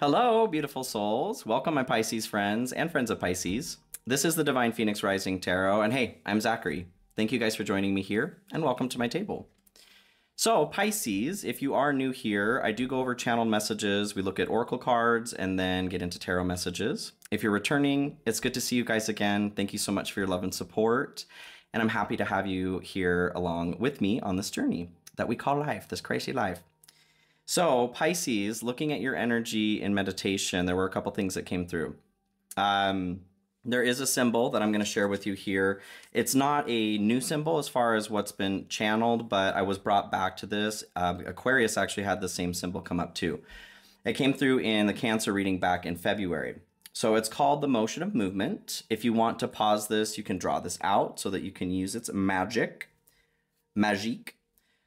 Hello, beautiful souls. Welcome, my Pisces friends and friends of Pisces. This is the Divine Phoenix Rising Tarot, and hey, I'm Zachary. Thank you guys for joining me here, and welcome to my table. So, Pisces, if you are new here, I do go over channeled messages. We look at oracle cards and then get into tarot messages. If you're returning, it's good to see you guys again. Thank you so much for your love and support. And I'm happy to have you here along with me on this journey that we call life, this crazy life. So, Pisces, looking at your energy in meditation, there were a couple things that came through. Um, there is a symbol that I'm going to share with you here. It's not a new symbol as far as what's been channeled, but I was brought back to this. Um, Aquarius actually had the same symbol come up too. It came through in the Cancer reading back in February. So it's called the motion of movement. If you want to pause this, you can draw this out so that you can use its magic. Magique.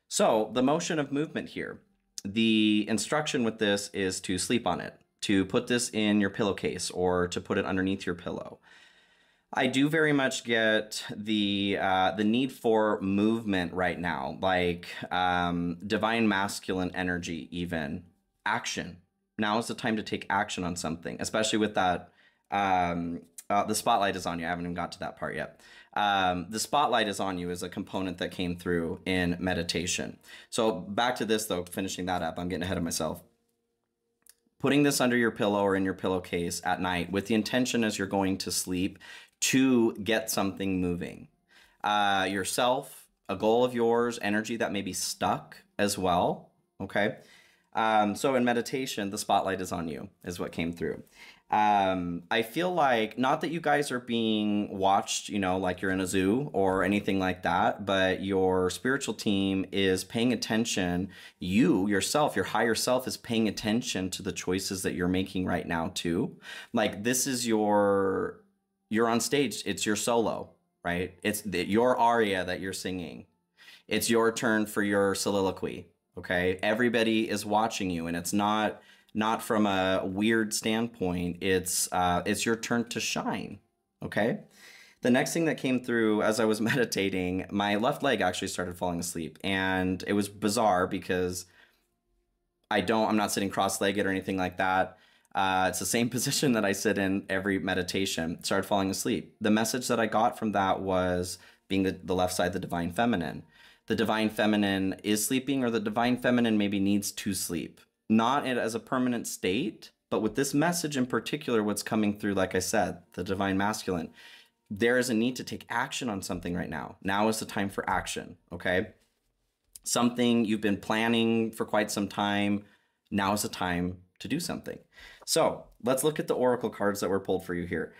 So the motion of movement here the instruction with this is to sleep on it, to put this in your pillowcase or to put it underneath your pillow. I do very much get the uh, the need for movement right now, like um, divine masculine energy, even action. Now is the time to take action on something, especially with that. Um, uh, the spotlight is on you. I haven't even got to that part yet. Um, the spotlight is on you is a component that came through in meditation. So back to this though, finishing that up, I'm getting ahead of myself. Putting this under your pillow or in your pillowcase at night with the intention as you're going to sleep to get something moving. Uh, yourself, a goal of yours, energy that may be stuck as well. Okay. Um, so in meditation, the spotlight is on you, is what came through. Um, I feel like not that you guys are being watched, you know, like you're in a zoo or anything like that, but your spiritual team is paying attention. You yourself, your higher self, is paying attention to the choices that you're making right now too. Like this is your, you're on stage. It's your solo, right? It's the, your aria that you're singing. It's your turn for your soliloquy. Okay, everybody is watching you, and it's not not from a weird standpoint. It's uh, it's your turn to shine. Okay. The next thing that came through as I was meditating, my left leg actually started falling asleep, and it was bizarre because I don't. I'm not sitting cross-legged or anything like that. Uh, it's the same position that I sit in every meditation. Started falling asleep. The message that I got from that was being the, the left side, the divine feminine. The divine feminine is sleeping, or the divine feminine maybe needs to sleep not as a permanent state, but with this message in particular, what's coming through, like I said, the divine masculine, there is a need to take action on something right now. Now is the time for action, okay? Something you've been planning for quite some time. Now is the time to do something. So let's look at the oracle cards that were pulled for you here.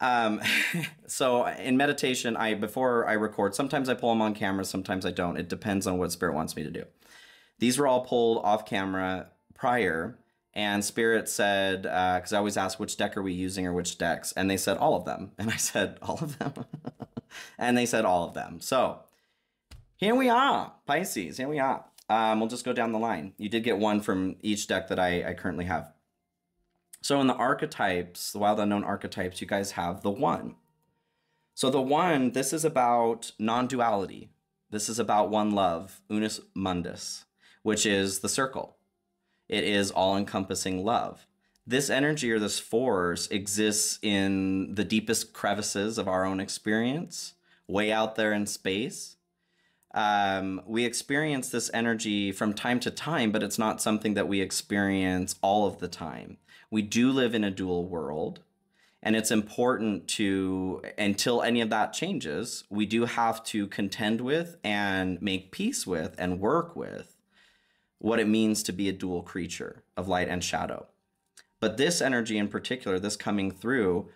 Um, so in meditation, I before I record, sometimes I pull them on camera, sometimes I don't. It depends on what spirit wants me to do. These were all pulled off camera prior and spirit said because uh, i always ask which deck are we using or which decks and they said all of them and i said all of them? And they said all of them. So here we are pisces here we are. Um, we'll just go down the line. You did get one from each deck that I, I currently have. So in the archetypes the wild unknown archetypes you guys have the one. So the one this is about non-duality. This is about one love unus mundus which is the circle it is all encompassing love. This energy or this force exists in the deepest crevices of our own experience, way out there in space. Um, we experience this energy from time to time, but it's not something that we experience all of the time. We do live in a dual world, and it's important to, until any of that changes, we do have to contend with and make peace with and work with what it means to be a dual creature of light and shadow. But this energy in particular, this coming through,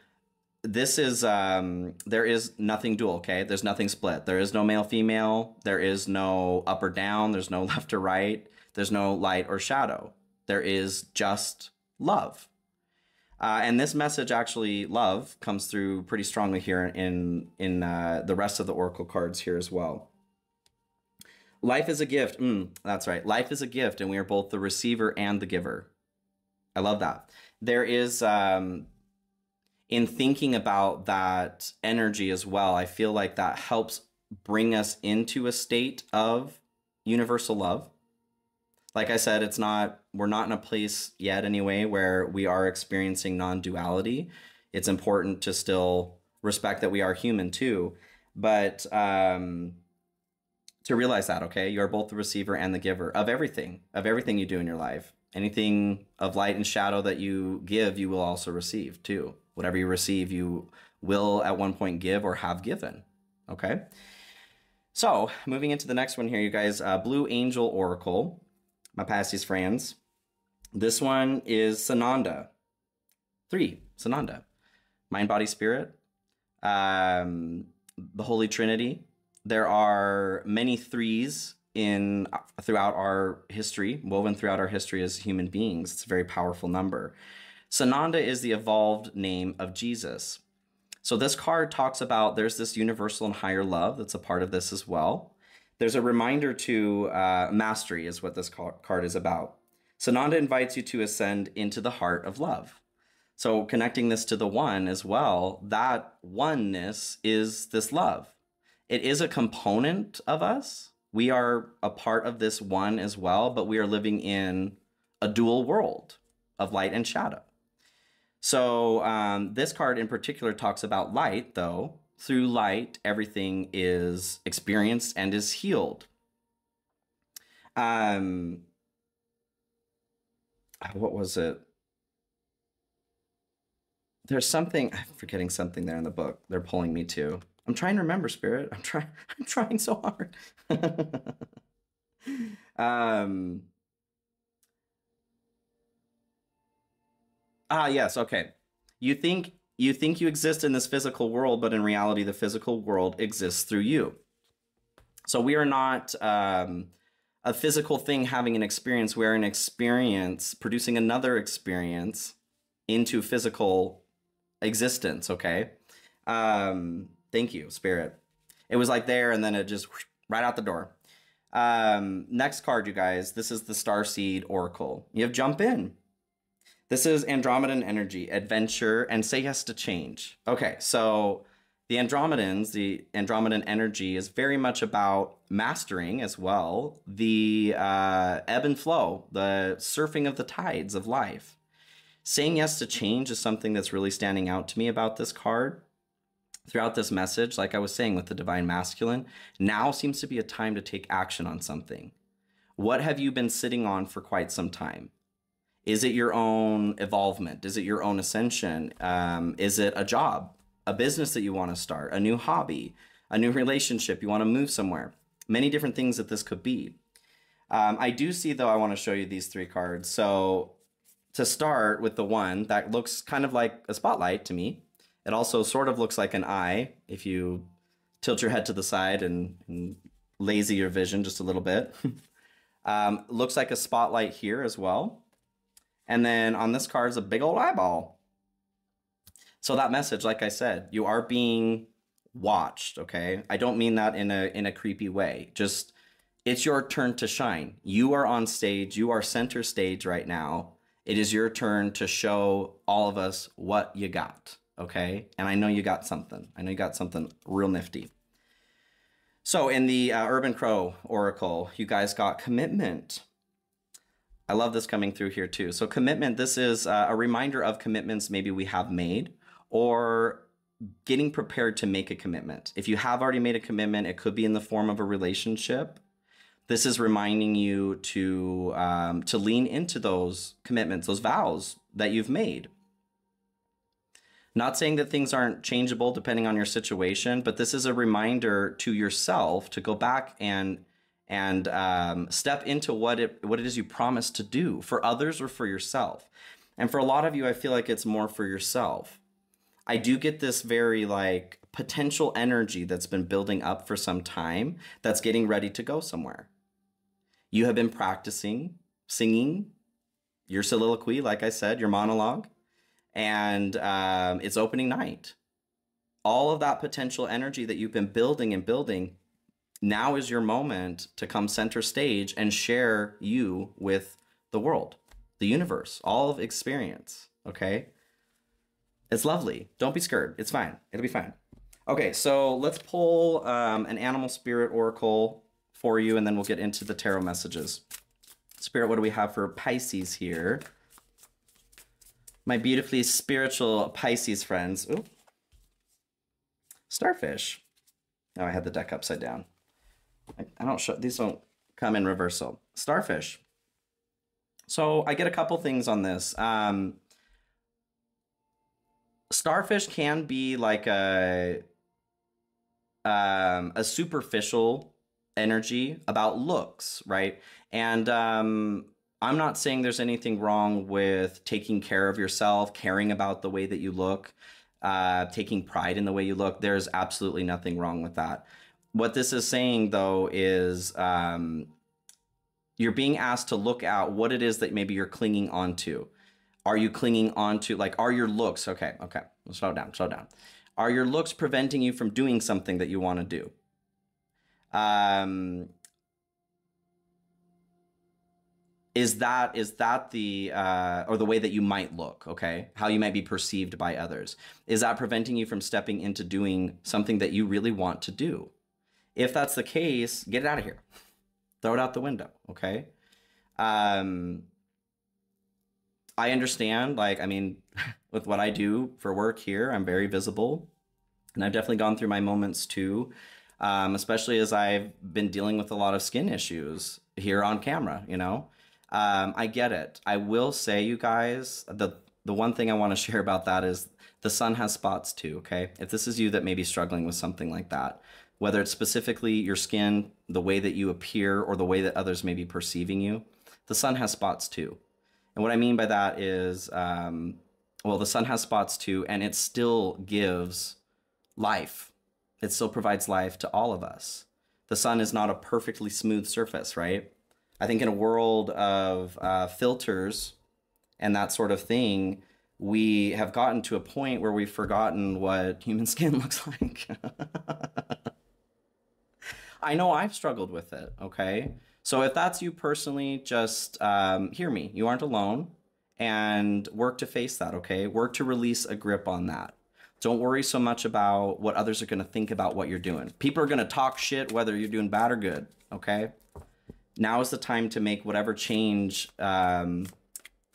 this is um, there is nothing dual. Okay, there's nothing split. There is no male female. There is no up or down. There's no left or right. There's no light or shadow. There is just love. Uh, and this message, actually, love, comes through pretty strongly here in in uh, the rest of the oracle cards here as well. Life is a gift. Mm, that's right. Life is a gift, and we are both the receiver and the giver. I love that. There is, um, in thinking about that energy as well, I feel like that helps bring us into a state of universal love. Like I said, it's not, we're not in a place yet anyway where we are experiencing non duality. It's important to still respect that we are human too. But um, to realize that, okay, you're both the receiver and the giver of everything, of everything you do in your life. Anything of light and shadow that you give, you will also receive too. Whatever you receive, you will at one point give or have given. Okay. So moving into the next one here, you guys, uh, Blue Angel Oracle, my Pisces friends. This one is Sananda. Three, Sananda. Mind, body, spirit. Um, the Holy Trinity. There are many threes in throughout our history, woven throughout our history as human beings. It's a very powerful number. Sananda is the evolved name of Jesus. So this card talks about there's this universal and higher love that's a part of this as well. There's a reminder to uh, mastery is what this card is about. Sananda invites you to ascend into the heart of love. So connecting this to the one as well, that oneness is this love. It is a component of us. We are a part of this one as well, but we are living in a dual world of light and shadow. So um, this card in particular talks about light, though. Through light, everything is experienced and is healed. Um, what was it? There's something I'm forgetting something there in the book. They're pulling me to. I'm trying to remember, Spirit. I'm trying. I'm trying so hard. um, Ah, yes. Okay. You think you think you exist in this physical world, but in reality, the physical world exists through you. So we are not um, a physical thing having an experience. We're an experience producing another experience into physical existence. Okay. Um, thank you, Spirit. It was like there, and then it just whoosh, right out the door. Um, next card, you guys. This is the Star Seed Oracle. You have jump in. This is Andromedan energy, adventure, and say yes to change. Okay, so the Andromedans, the Andromedan energy is very much about mastering as well the uh, ebb and flow, the surfing of the tides of life. Saying yes to change is something that's really standing out to me about this card. Throughout this message, like I was saying with the Divine Masculine, now seems to be a time to take action on something. What have you been sitting on for quite some time? Is it your own evolvement? Is it your own ascension? Um, is it a job, a business that you want to start, a new hobby, a new relationship? You want to move somewhere? Many different things that this could be. Um, I do see, though, I want to show you these three cards. So to start with the one that looks kind of like a spotlight to me. It also sort of looks like an eye if you tilt your head to the side and, and lazy your vision just a little bit. um, looks like a spotlight here as well. And then on this card is a big old eyeball. So that message, like I said, you are being watched, okay? I don't mean that in a in a creepy way. Just it's your turn to shine. You are on stage, you are center stage right now. It is your turn to show all of us what you got, okay? And I know you got something. I know you got something real nifty. So in the uh, Urban Crow Oracle, you guys got commitment. I love this coming through here too. So commitment, this is uh, a reminder of commitments maybe we have made or getting prepared to make a commitment. If you have already made a commitment, it could be in the form of a relationship. This is reminding you to um, to lean into those commitments, those vows that you've made. Not saying that things aren't changeable depending on your situation, but this is a reminder to yourself to go back and and um, step into what it what it is you promised to do for others or for yourself. And for a lot of you, I feel like it's more for yourself. I do get this very like potential energy that's been building up for some time that's getting ready to go somewhere. You have been practicing singing your soliloquy, like I said, your monologue, and um, it's opening night. All of that potential energy that you've been building and building now is your moment to come center stage and share you with the world, the universe, all of experience. Okay. It's lovely. Don't be scared. It's fine. It'll be fine. Okay, so let's pull um, an animal spirit oracle for you, and then we'll get into the tarot messages. Spirit, what do we have for Pisces here? My beautifully spiritual Pisces friends. Ooh. Starfish. Oh, I had the deck upside down. I, I don't show, these don't come in reversal. Starfish. So I get a couple things on this. Um, starfish can be like a um, a superficial energy about looks, right? And um, I'm not saying there's anything wrong with taking care of yourself, caring about the way that you look, uh, taking pride in the way you look. There's absolutely nothing wrong with that. What this is saying, though, is um, you're being asked to look at what it is that maybe you're clinging onto. Are you clinging onto, like, are your looks, okay, okay, slow down, slow down. Are your looks preventing you from doing something that you want to do? Um, is that is that the uh, or the way that you might look okay? How you might be perceived by others. Is that preventing you from stepping into doing something that you really want to do? If that's the case get it out of here. Throw it out the window okay? Um i understand like i mean with what i do for work here i'm very visible and i've definitely gone through my moments too um, especially as i've been dealing with a lot of skin issues here on camera you know um, I get it. I will say, you guys, the the one thing I want to share about that is the sun has spots too. Okay, if this is you that may be struggling with something like that, whether it's specifically your skin, the way that you appear, or the way that others may be perceiving you, the sun has spots too. And what I mean by that is, um, well, the sun has spots too, and it still gives life. It still provides life to all of us. The sun is not a perfectly smooth surface, right? I think in a world of uh, filters and that sort of thing, we have gotten to a point where we've forgotten what human skin looks like. I know I've struggled with it, okay? So if that's you personally, just um, hear me. You aren't alone and work to face that, okay? Work to release a grip on that. Don't worry so much about what others are going to think about what you're doing. People are going to talk shit whether you're doing bad or good, okay? Now is the time to make whatever change um,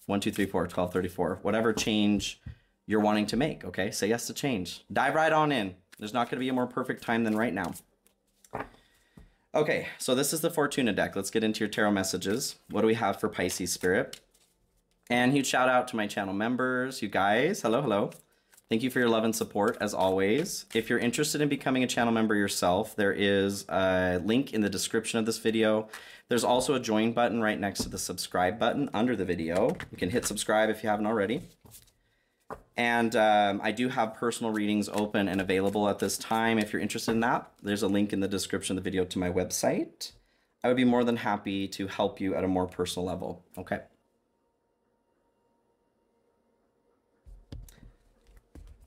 1 2 3 4 12 34 whatever change you're wanting to make okay? Say yes to change. Dive right on in. There's not going to be a more perfect time than right now. Okay so this is the fortuna deck. Let's get into your tarot messages. What do we have for pisces spirit? And huge shout out to my channel members. You guys hello hello. Thank you for your love and support as always. If you're interested in becoming a channel member yourself, there is a link in the description of this video. There's also a join button right next to the subscribe button under the video. You can hit subscribe if you haven't already. And um, I do have personal readings open and available at this time. If you're interested in that, there's a link in the description of the video to my website. I would be more than happy to help you at a more personal level. Okay.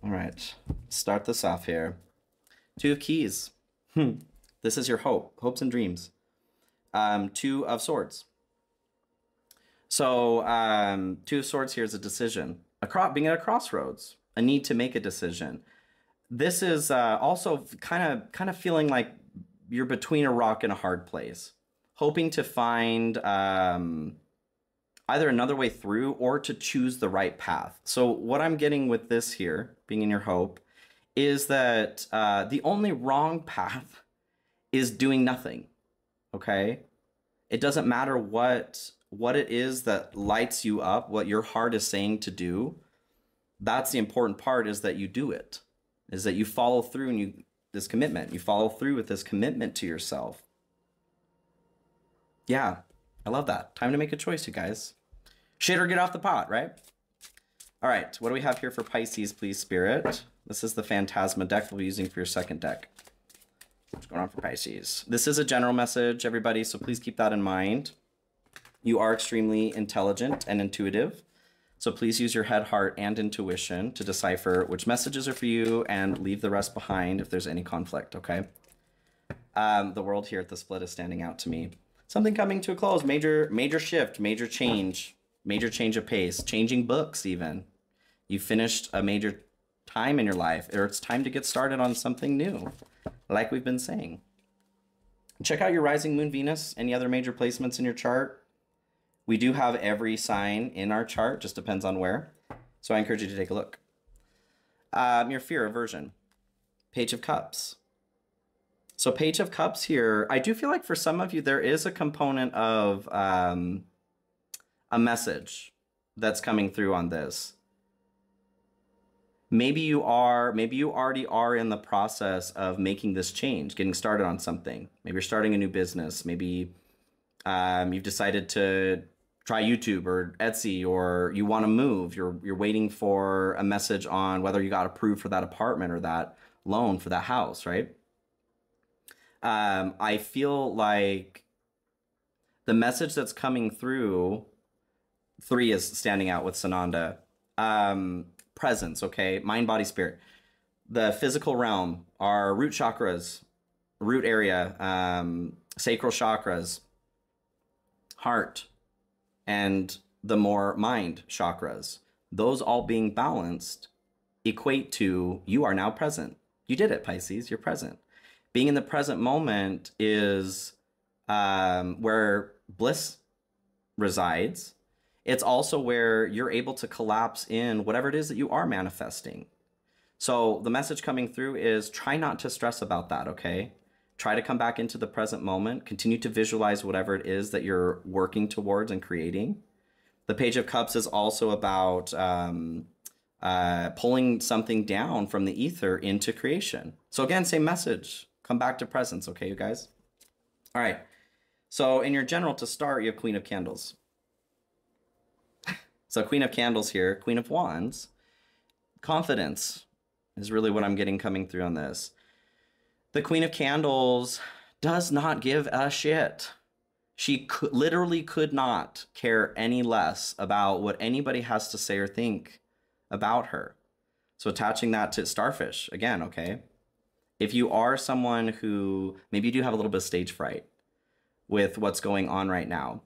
All right, start this off here. Two of keys. Hmm. This is your hope, hopes and dreams. Um, two of swords. So um, two of swords here is a decision. A cro- being at a crossroads, a need to make a decision. This is uh, also kind of kind of feeling like you're between a rock and a hard place, hoping to find um, either another way through or to choose the right path. So, what I'm getting with this here, being in your hope, is that uh, the only wrong path is doing nothing. Okay? It doesn't matter what what it is that lights you up, what your heart is saying to do. That's the important part is that you do it. Is that you follow through and you this commitment. You follow through with this commitment to yourself. Yeah, I love that. Time to make a choice, you guys. Shit or get off the pot, right? All right, what do we have here for Pisces, please, Spirit? This is the Phantasma deck we'll be using for your second deck. What's going on for Pisces? This is a general message, everybody, so please keep that in mind. You are extremely intelligent and intuitive, so please use your head, heart, and intuition to decipher which messages are for you and leave the rest behind if there's any conflict, okay? Um, the world here at the split is standing out to me. Something coming to a close, major, major shift, major change major change of pace, changing books even. You finished a major time in your life, or it's time to get started on something new, like we've been saying. Check out your rising moon Venus, any other major placements in your chart. We do have every sign in our chart, just depends on where. So I encourage you to take a look. Um, your fear aversion. Page of Cups. So Page of Cups here, I do feel like for some of you there is a component of um, a message that's coming through on this. Maybe you are, maybe you already are in the process of making this change, getting started on something. Maybe you're starting a new business. Maybe um, you've decided to try YouTube or Etsy, or you want to move. You're you're waiting for a message on whether you got approved for that apartment or that loan for that house, right? Um, I feel like the message that's coming through three is standing out with Sananda. Um, presence, okay? Mind, body, spirit. The physical realm, our root chakras, root area, um, sacral chakras, heart, and the more mind chakras. Those all being balanced equate to you are now present. You did it, Pisces, you're present. Being in the present moment is um, where bliss resides it's also where you're able to collapse in whatever it is that you are manifesting. So the message coming through is try not to stress about that, okay? Try to come back into the present moment, continue to visualize whatever it is that you're working towards and creating. The Page of Cups is also about um, uh, pulling something down from the ether into creation. So, again, same message. Come back to presence, okay, you guys? All right. So, in your general to start, you have Queen of Candles. So Queen of Candles here, Queen of Wands. Confidence is really what I'm getting coming through on this. The Queen of Candles does not give a shit. She literally could not care any less about what anybody has to say or think about her. So attaching that to starfish again, okay? If you are someone who maybe you do have a little bit of stage fright with what's going on right now,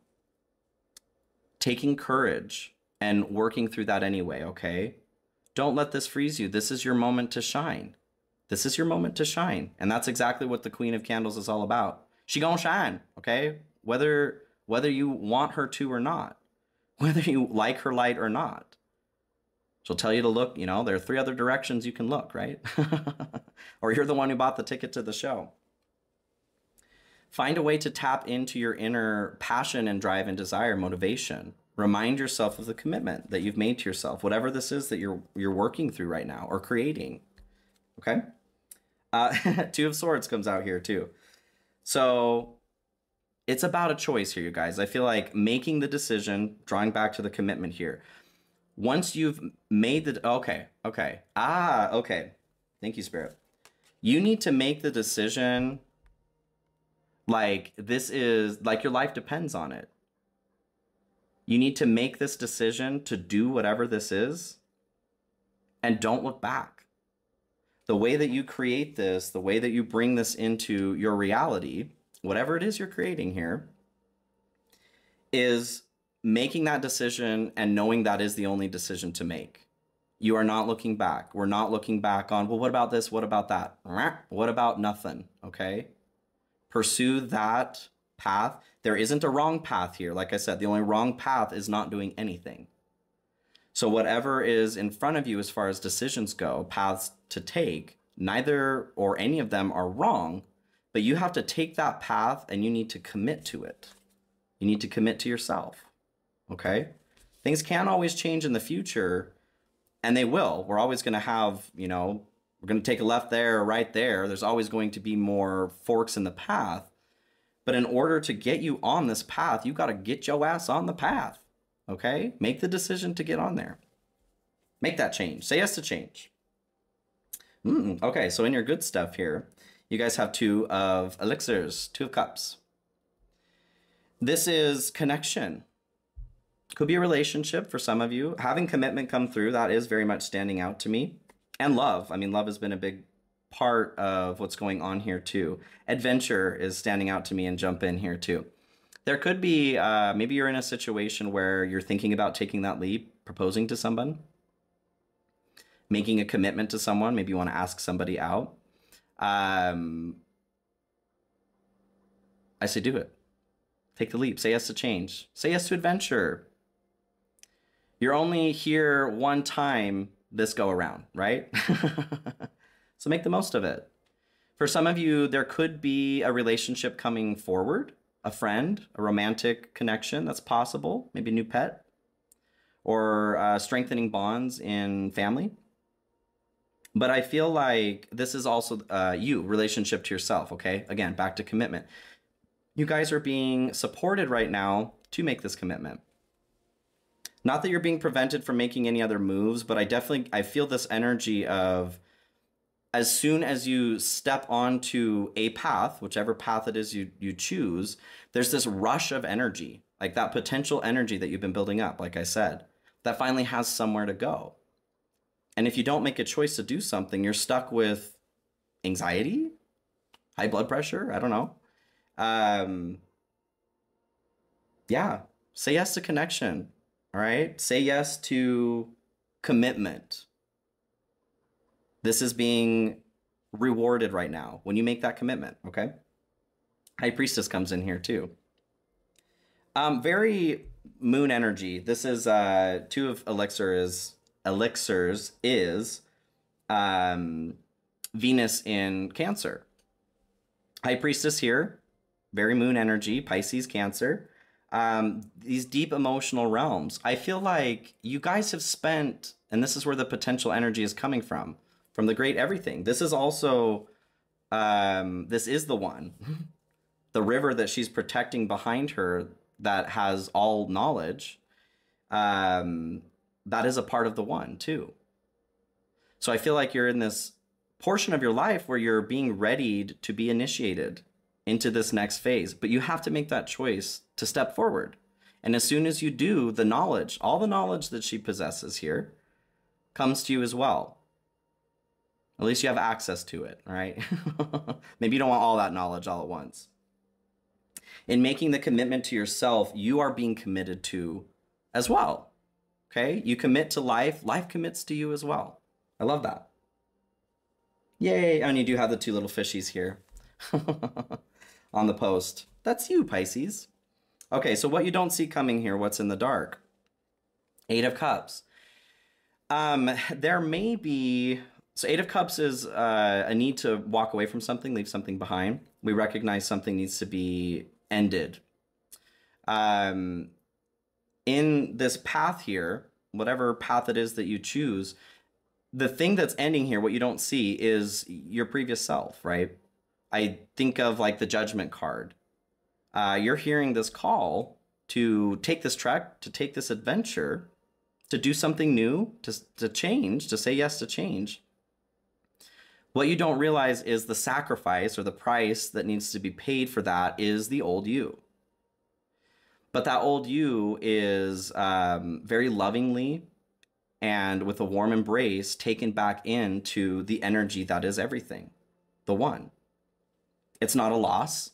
taking courage and working through that anyway, okay? Don't let this freeze you. This is your moment to shine. This is your moment to shine. And that's exactly what the Queen of Candles is all about. She gonna shine, okay? Whether whether you want her to or not. Whether you like her light or not. She'll tell you to look, you know, there are three other directions you can look, right? or you're the one who bought the ticket to the show. Find a way to tap into your inner passion and drive and desire, motivation. Remind yourself of the commitment that you've made to yourself, whatever this is that you're you're working through right now or creating. Okay. Uh, Two of Swords comes out here too. So it's about a choice here, you guys. I feel like making the decision, drawing back to the commitment here. Once you've made the okay, okay, ah, okay. Thank you, Spirit. You need to make the decision like this is like your life depends on it you need to make this decision to do whatever this is and don't look back. The way that you create this, the way that you bring this into your reality, whatever it is you're creating here, is making that decision and knowing that is the only decision to make. You are not looking back. We're not looking back on, well, what about this? What about that? What about nothing? Okay. Pursue that path. There isn't a wrong path here. Like I said, the only wrong path is not doing anything. So, whatever is in front of you as far as decisions go, paths to take, neither or any of them are wrong, but you have to take that path and you need to commit to it. You need to commit to yourself. Okay? Things can always change in the future, and they will. We're always going to have, you know, we're going to take a left there or right there. There's always going to be more forks in the path. But in order to get you on this path, you got to get your ass on the path. Okay? Make the decision to get on there. Make that change. Say yes to change. Mm, okay, so in your good stuff here, you guys have two of elixirs, two of cups. This is connection. Could be a relationship for some of you. Having commitment come through, that is very much standing out to me. And love. I mean, love has been a big part of what's going on here too. Adventure is standing out to me and jump in here too. There could be uh, maybe you're in a situation where you're thinking about taking that leap, proposing to someone, making a commitment to someone. Maybe you want to ask somebody out. Um, I say do it. Take the leap. Say yes to change. Say yes to adventure. You're only here one time this go around, right? so make the most of it. For some of you, there could be a relationship coming forward, a friend, a romantic connection that's possible, maybe a new pet, or uh, strengthening bonds in family. But I feel like this is also uh, you, relationship to yourself, okay? Again, back to commitment. You guys are being supported right now to make this commitment. Not that you're being prevented from making any other moves, but I definitely I feel this energy of as soon as you step onto a path, whichever path it is you, you choose, there's this rush of energy, like that potential energy that you've been building up, like I said, that finally has somewhere to go. And if you don't make a choice to do something, you're stuck with anxiety, high blood pressure, I don't know. Um, yeah, say yes to connection, all right? Say yes to commitment this is being rewarded right now when you make that commitment, okay? High Priestess comes in here too. Um, very moon energy. This is uh two of elixirs elixirs is um Venus in Cancer. High Priestess here, very moon energy, Pisces, Cancer. Um, these deep emotional realms. I feel like you guys have spent, and this is where the potential energy is coming from from the great everything. This is also um, this is the one. the river that she's protecting behind her that has all knowledge. Um, that is a part of the one too. So I feel like you're in this portion of your life where you're being readied to be initiated into this next phase, but you have to make that choice to step forward. And as soon as you do, the knowledge, all the knowledge that she possesses here, comes to you as well. At least you have access to it, right? Maybe you don't want all that knowledge all at once. In making the commitment to yourself, you are being committed to as well. Okay? You commit to life, life commits to you as well. I love that. Yay! And you do have the two little fishies here on the post. That's you, Pisces. Okay, so what you don't see coming here, what's in the dark? Eight of Cups. Um, there may be so Eight of Cups is uh, a need to walk away from something, leave something behind. We recognize something needs to be ended. Um, in this path here, whatever path it is that you choose, the thing that's ending here, what you don't see, is your previous self, right? I think of like the judgment card. Uh, you're hearing this call to take this trek, to take this adventure, to do something new, to, to change, to say yes to change. What you don't realize is the sacrifice or the price that needs to be paid for that is the old you. But that old you is um, very lovingly and with a warm embrace taken back into the energy that is everything, the one. It's not a loss.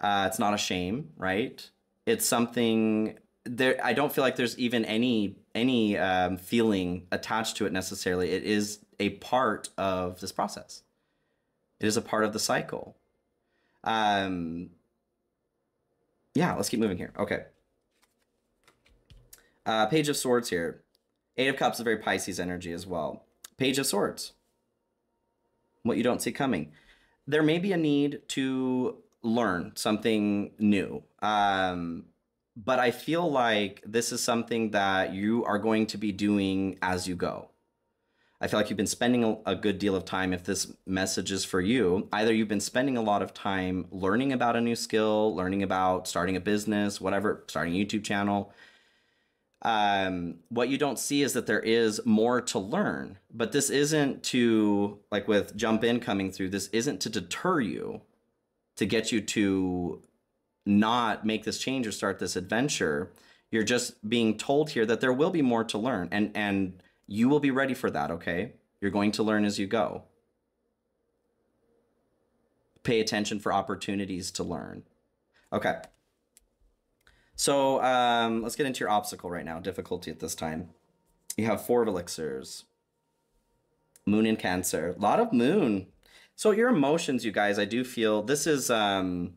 Uh, it's not a shame, right? It's something there. I don't feel like there's even any any um, feeling attached to it necessarily. It is a part of this process. It is a part of the cycle. Um, yeah, let's keep moving here. Okay. Uh, Page of Swords here. Eight of Cups is very Pisces energy as well. Page of Swords. What you don't see coming. There may be a need to learn something new. Um, but I feel like this is something that you are going to be doing as you go. I feel like you've been spending a, good deal of time, if this message is for you, either you've been spending a lot of time learning about a new skill, learning about starting a business, whatever, starting a YouTube channel. Um, what you don't see is that there is more to learn, but this isn't to, like with Jump In coming through, this isn't to deter you, to get you to not make this change or start this adventure. You're just being told here that there will be more to learn. And, and, you will be ready for that, okay? You're going to learn as you go. Pay attention for opportunities to learn. Okay. So um, let's get into your obstacle right now, difficulty at this time. You have four of elixirs. Moon in Cancer. A lot of moon. So your emotions, you guys, I do feel this is um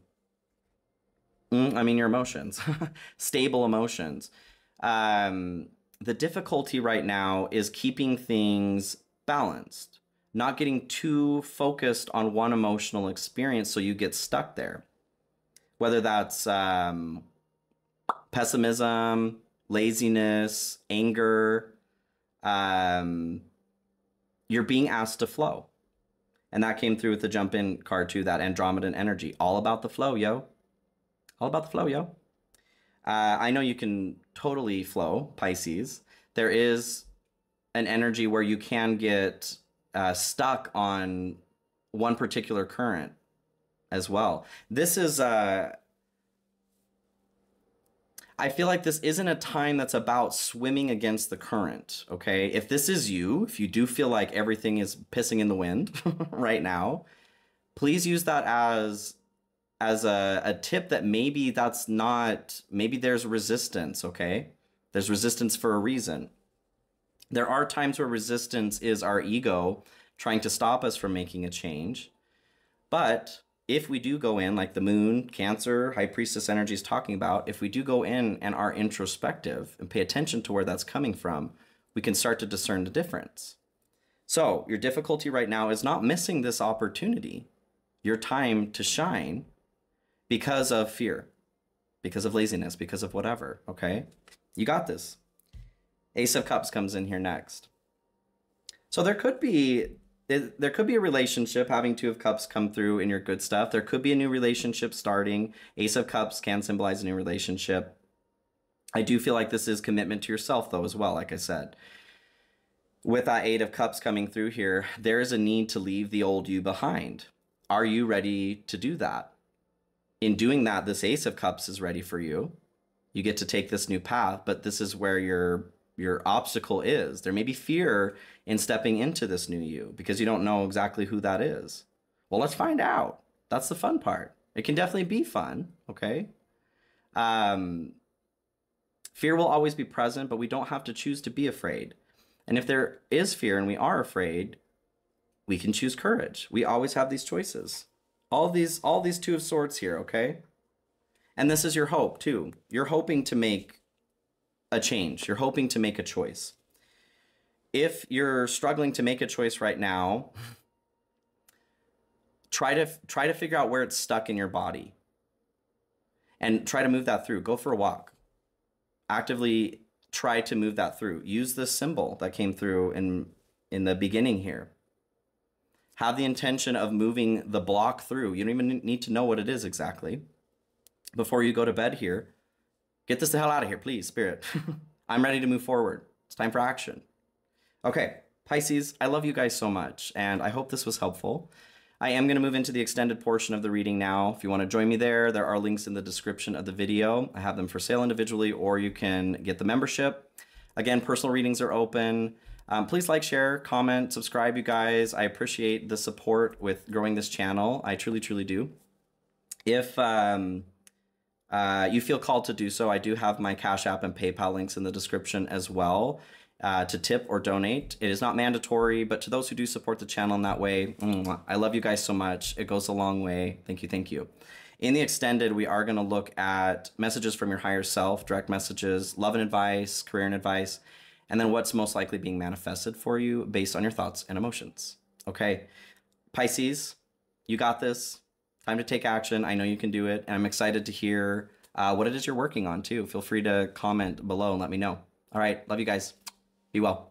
I mean, your emotions, stable emotions. Um, the difficulty right now is keeping things balanced, not getting too focused on one emotional experience so you get stuck there. Whether that's um, pessimism, laziness, anger, um, you're being asked to flow. And that came through with the jump in card too, that Andromedan energy. All about the flow, yo. All about the flow, yo. Uh, I know you can totally flow, Pisces. There is an energy where you can get uh, stuck on one particular current as well. This is uh, I feel like this isn't a time that's about swimming against the current, okay? If this is you, if you do feel like everything is pissing in the wind right now, please use that as as a, a tip that maybe that's not maybe there's resistance, okay? There's resistance for a reason. There are times where resistance is our ego trying to stop us from making a change. But if we do go in, like the moon, Cancer, High Priestess energy is talking about, if we do go in and are introspective and pay attention to where that's coming from, we can start to discern the difference. So, your difficulty right now is not missing this opportunity, your time to shine because of fear, because of laziness, because of whatever, okay? You got this. Ace of Cups comes in here next. So, there could be there could be a relationship having two of cups come through in your good stuff. There could be a new relationship starting. Ace of cups can symbolize a new relationship. I do feel like this is commitment to yourself though as well like i said. With that eight of cups coming through here there is a need to leave the old you behind. Are you ready to do that in doing that this ace of cups is ready for you you get to take this new path but this is where your your obstacle is there may be fear in stepping into this new you because you don't know exactly who that is. Well, let's find out. That's the fun part. It can definitely be fun, okay? Um, fear will always be present, but we don't have to choose to be afraid. And if there is fear and we are afraid, we can choose courage. We always have these choices. All these all these two of swords here, okay? And this is your hope too. You're hoping to make a change. You're hoping to make a choice if you're struggling to make a choice right now, try to try to figure out where it's stuck in your body and try to move that through. Go for a walk. Actively try to move that through. Use this symbol that came through in in the beginning here. Have the intention of moving the block through. You don't even need to know what it is exactly. Before you go to bed here, get this the hell out of here, please, spirit. I'm ready to move forward. It's time for action. Okay, Pisces, I love you guys so much, and I hope this was helpful. I am going to move into the extended portion of the reading now. If you want to join me there, there are links in the description of the video. I have them for sale individually, or you can get the membership. Again, personal readings are open. Um, please like, share, comment, subscribe, you guys. I appreciate the support with growing this channel. I truly, truly do. If um, uh, you feel called to do so, I do have my Cash App and PayPal links in the description as well uh, to tip or donate. It is not mandatory, but to those who do support the channel in that way, I love you guys so much. It goes a long way. Thank you, thank you. In the extended, we are going to look at messages from your higher self, direct messages, love and advice, career and advice, and then what's most likely being manifested for you based on your thoughts and emotions. Okay, Pisces, you got this. Time to take action. I know you can do it, and I'm excited to hear uh, what it is you're working on too. Feel free to comment below and let me know. All right, love you guys. Be well.